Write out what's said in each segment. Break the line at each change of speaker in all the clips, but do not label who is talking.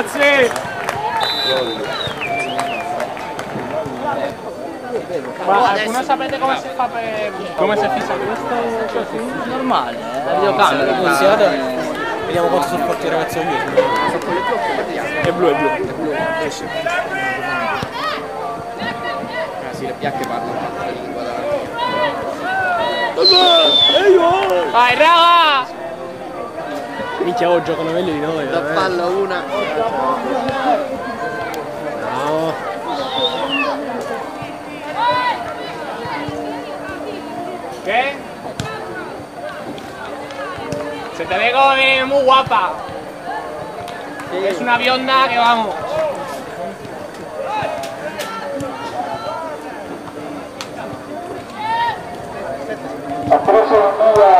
ragazzi! Ma qualcuno sapete come si fa per... come si fissa questo così?
Normale, eh, la videocamera
funziona.
Vediamo quanto sono forti i ragazzi io.
È blu, è blu.
Esce.
Ah sì, le piacche parlano la lingua
Vai raga! Minchia, oh, giocano meglio di noi.
Da palla una.
No. ¿Qué? Se te ve como que muy guapa. Es una bionda que vamos.
ha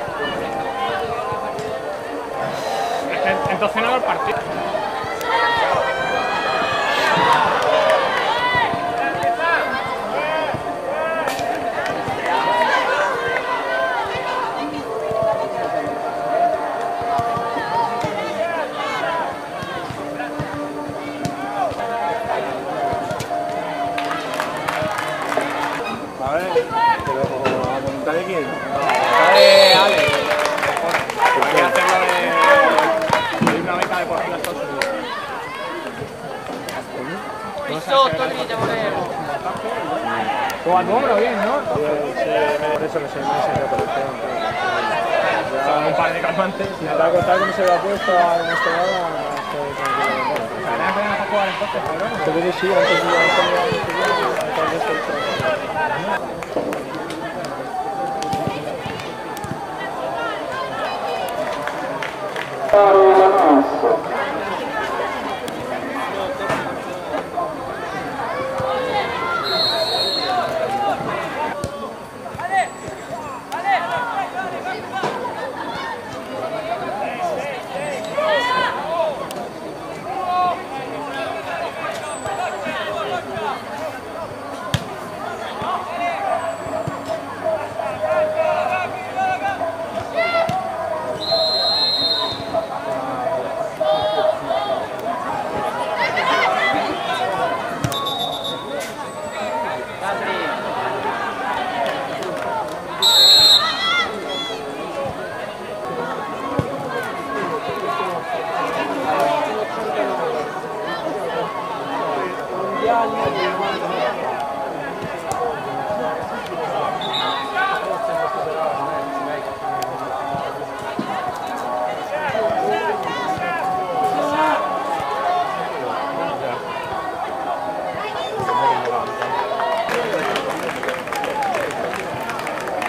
Entonces no grabo el partido.
A ver, pero a voluntad de quién?
Dale, Ale.
Sotto lì devo
O al hombro bien, ¿no?
por eso que soy más en
la un par de calmantes.
Si te ha contado cómo se lo ha puesto a una estelada, tranquilo.
Jugar.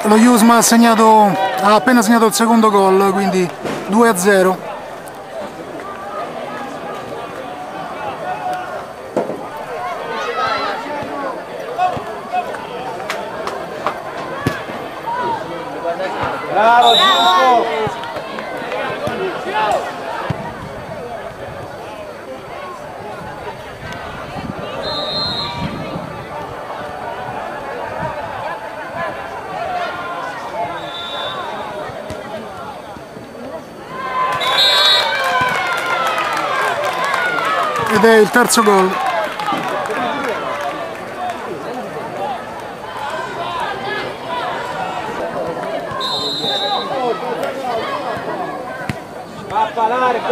Lo Yusma ha, segnato, ha appena segnato il secondo gol, quindi 2 a 0.
Bravo, giusto!
Ed è il terzo gol.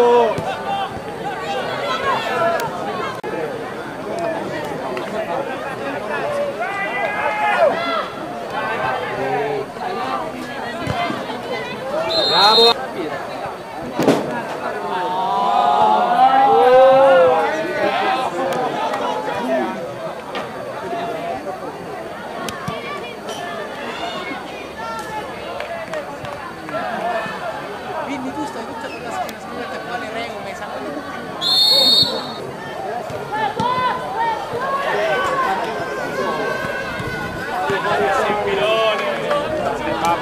Cristo.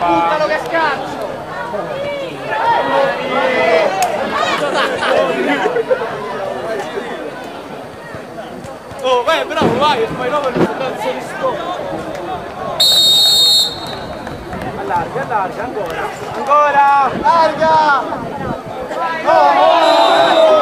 Buttalo
che scalzo!
Oh, vai, bravo, vai, fai nove per cazzo di scopo. Allarga, allarga, ancora. Ancora! Larga!
Oh!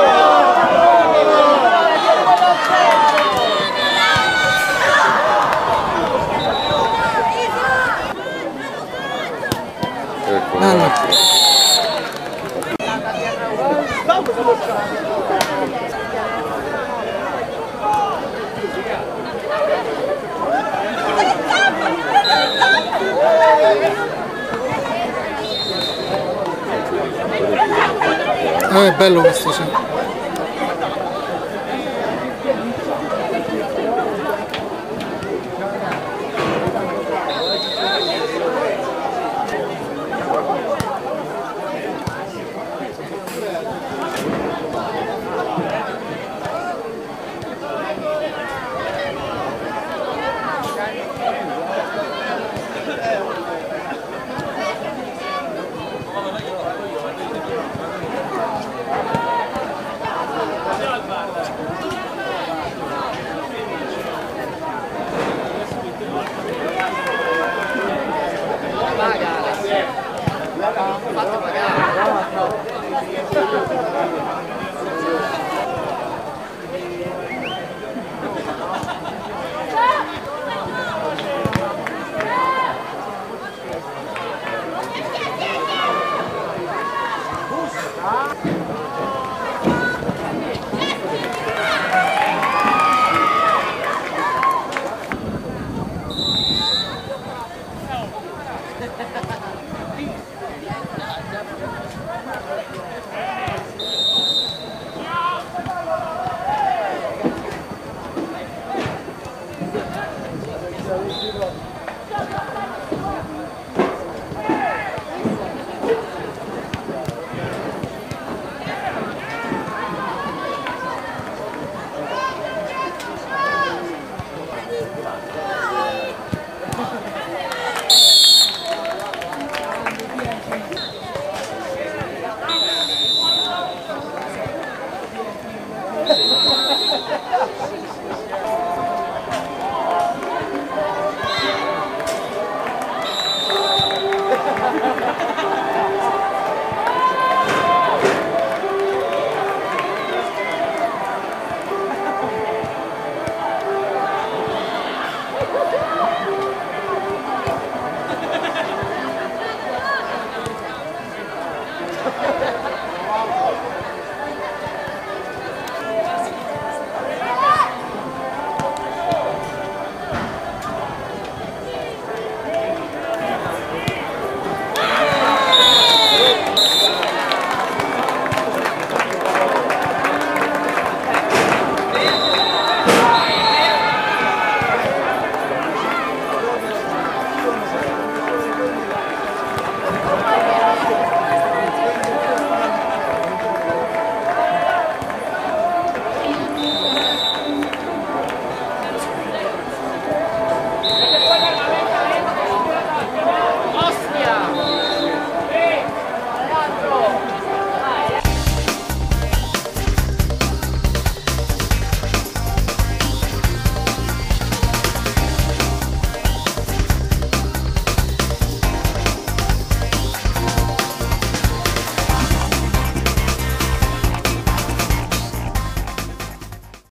Eh, è bello questo, sì.